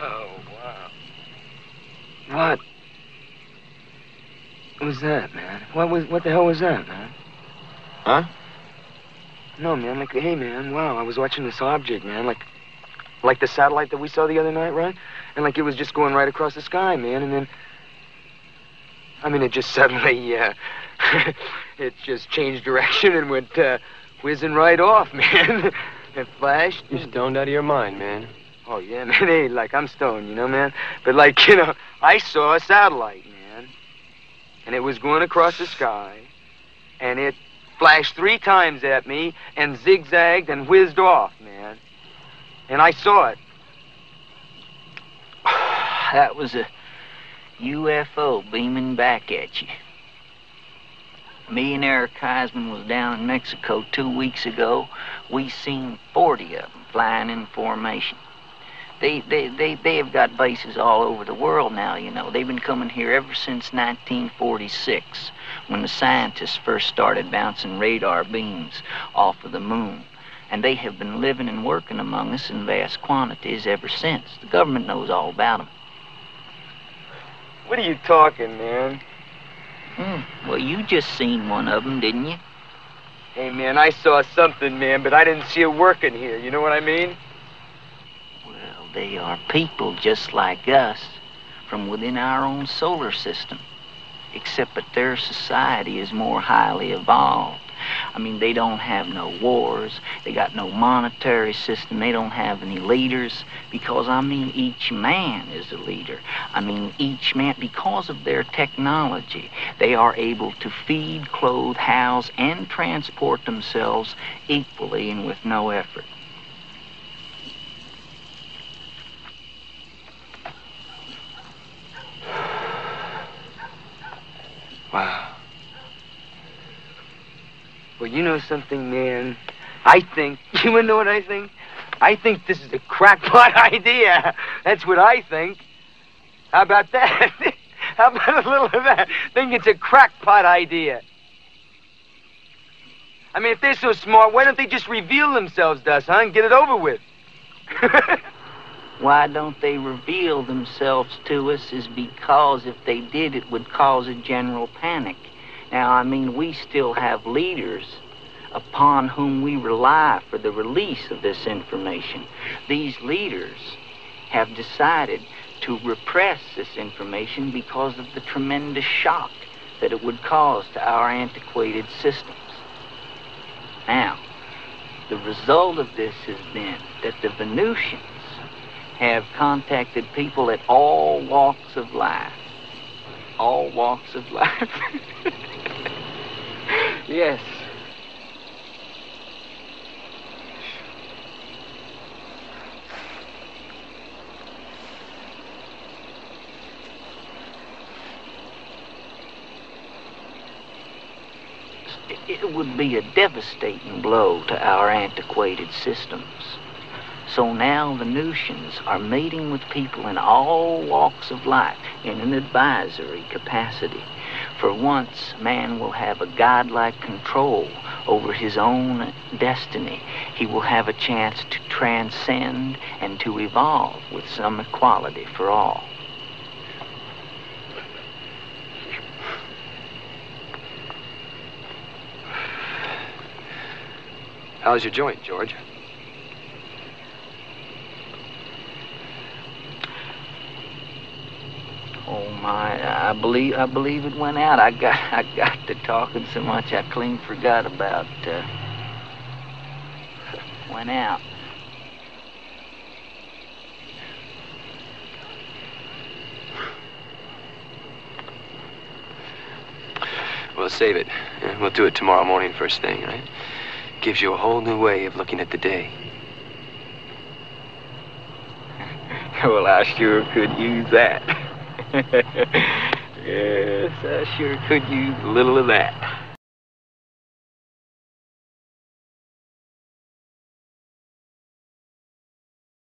Oh, wow. What? What was that, man? What was what the hell was that, man? Huh? No, man, like hey man, wow, I was watching this object, man, like like the satellite that we saw the other night, right? And like it was just going right across the sky, man, and then I mean it just suddenly uh it just changed direction and went uh whizzing right off, man. it flashed. You're stoned out of your mind, man. Oh yeah, man. Hey, like I'm stoned, you know, man. But like, you know, I saw a satellite, man, and it was going across the sky, and it flashed three times at me and zigzagged and whizzed off, man. And I saw it. That was a UFO beaming back at you. Me and Eric Heisman was down in Mexico two weeks ago. We seen 40 of them flying in formation. They, they, they, they have got bases all over the world now, you know. They've been coming here ever since 1946, when the scientists first started bouncing radar beams off of the moon. And they have been living and working among us in vast quantities ever since. The government knows all about them. What are you talking, man? Hmm. Well, you just seen one of them, didn't you? Hey, man, I saw something, man, but I didn't see it working here. You know what I mean? Well, they are people just like us from within our own solar system, except that their society is more highly evolved. I mean, they don't have no wars, they got no monetary system, they don't have any leaders, because, I mean, each man is a leader. I mean, each man, because of their technology, they are able to feed, clothe, house, and transport themselves equally and with no effort. Wow. Well, you know something, man? I think, you wanna know what I think? I think this is a crackpot idea. That's what I think. How about that? How about a little of that? Think it's a crackpot idea. I mean, if they're so smart, why don't they just reveal themselves to us, huh, and get it over with? Why don't they reveal themselves to us is because if they did, it would cause a general panic. Now, I mean, we still have leaders upon whom we rely for the release of this information. These leaders have decided to repress this information because of the tremendous shock that it would cause to our antiquated systems. Now, the result of this has been that the Venusians have contacted people at all walks of life. All walks of life. yes. It would be a devastating blow to our antiquated systems. So now the Venusians are meeting with people in all walks of life in an advisory capacity. For once, man will have a godlike control over his own destiny. He will have a chance to transcend and to evolve with some equality for all. How's your joint, George? Oh my! I believe I believe it went out. I got I got to talking so much I clean forgot about uh, went out. We'll save it. We'll do it tomorrow morning, first thing, right? Gives you a whole new way of looking at the day. well, I sure could use that. yes, I sure could use a little of that.